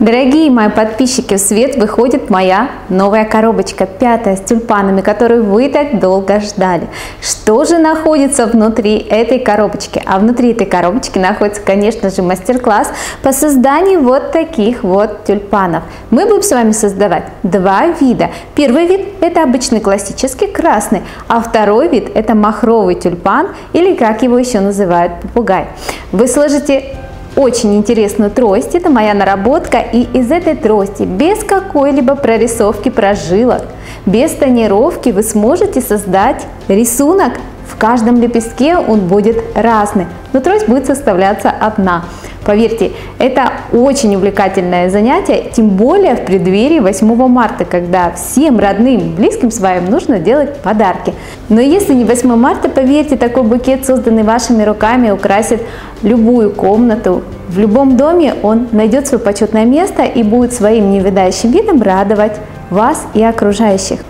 Дорогие мои подписчики, в свет выходит моя новая коробочка, пятая, с тюльпанами, которую вы так долго ждали. Что же находится внутри этой коробочки? А внутри этой коробочки находится, конечно же, мастер-класс по созданию вот таких вот тюльпанов. Мы будем с вами создавать два вида. Первый вид – это обычный классический красный, а второй вид – это махровый тюльпан или как его еще называют попугай. Вы сложите очень интересную трость. Это моя наработка. И из этой трости без какой-либо прорисовки прожилок, без тонировки вы сможете создать рисунок. В каждом лепестке он будет разный, но трость будет составляться одна. Поверьте, это очень увлекательное занятие, тем более в преддверии 8 марта, когда всем родным, близким своим нужно делать подарки. Но если не 8 марта, поверьте, такой букет, созданный вашими руками, украсит любую комнату. В любом доме он найдет свое почетное место и будет своим невидающим видом радовать вас и окружающих.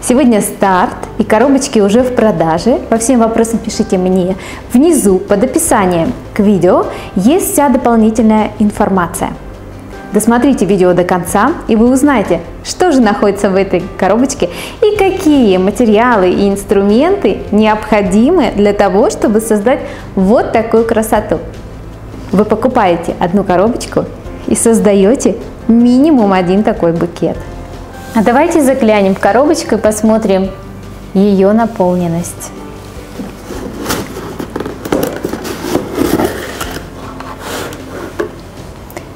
Сегодня старт и коробочки уже в продаже. По всем вопросам пишите мне. Внизу под описанием к видео есть вся дополнительная информация. Досмотрите видео до конца и вы узнаете, что же находится в этой коробочке и какие материалы и инструменты необходимы для того, чтобы создать вот такую красоту. Вы покупаете одну коробочку и создаете минимум один такой букет. А давайте заглянем в коробочку и посмотрим ее наполненность.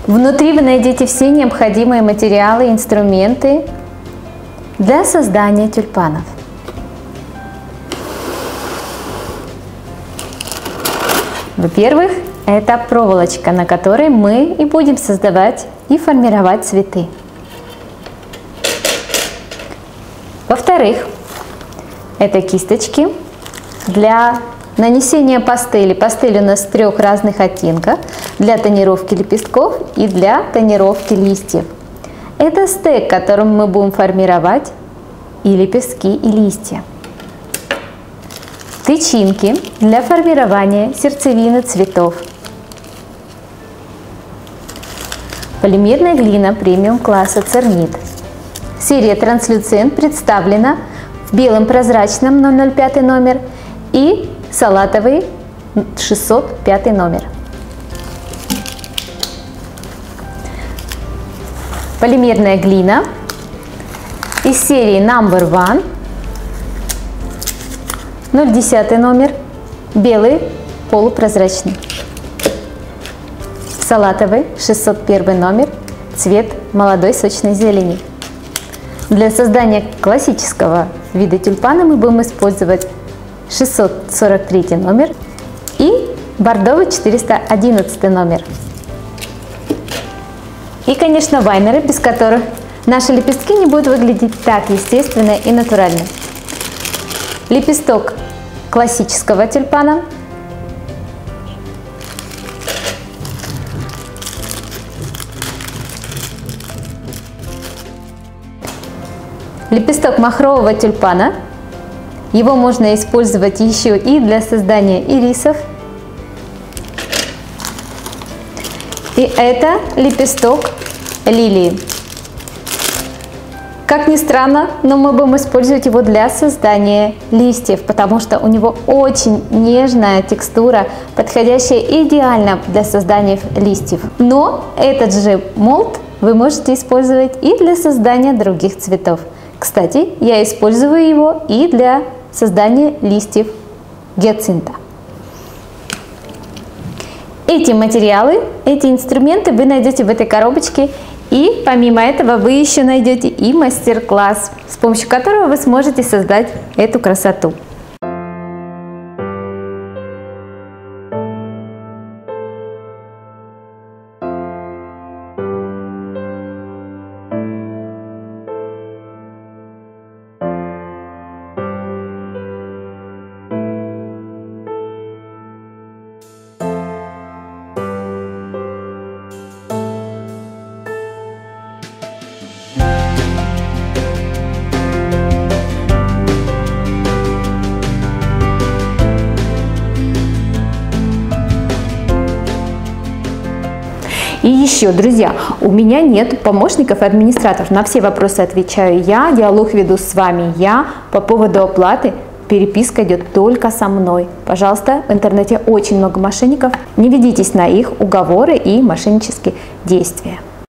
Внутри вы найдете все необходимые материалы и инструменты для создания тюльпанов. Во-первых, это проволочка, на которой мы и будем создавать и формировать цветы. Во-вторых, это кисточки для нанесения пастели. Пастель у нас трех разных оттенков для тонировки лепестков и для тонировки листьев. Это стек, которым мы будем формировать и лепестки, и листья. Тычинки для формирования сердцевины цветов. Полимерная глина премиум класса цернит – Серия Транслюцент представлена в белом прозрачном 005 номер и салатовый 605 номер. Полимерная глина из серии Number One 010 номер, белый, полупрозрачный. Салатовый 601 номер, цвет молодой сочной зелени. Для создания классического вида тюльпана мы будем использовать 643 номер и бордовый 411 номер. И, конечно, вайнеры, без которых наши лепестки не будут выглядеть так естественно и натурально. Лепесток классического тюльпана Лепесток махрового тюльпана. Его можно использовать еще и для создания ирисов. И это лепесток лилии. Как ни странно, но мы будем использовать его для создания листьев, потому что у него очень нежная текстура, подходящая идеально для создания листьев. Но этот же молд вы можете использовать и для создания других цветов. Кстати, я использую его и для создания листьев гиацинта. Эти материалы, эти инструменты вы найдете в этой коробочке. И помимо этого вы еще найдете и мастер-класс, с помощью которого вы сможете создать эту красоту. И еще, друзья, у меня нет помощников и администраторов. На все вопросы отвечаю я, диалог веду с вами я. По поводу оплаты переписка идет только со мной. Пожалуйста, в интернете очень много мошенников. Не ведитесь на их уговоры и мошеннические действия.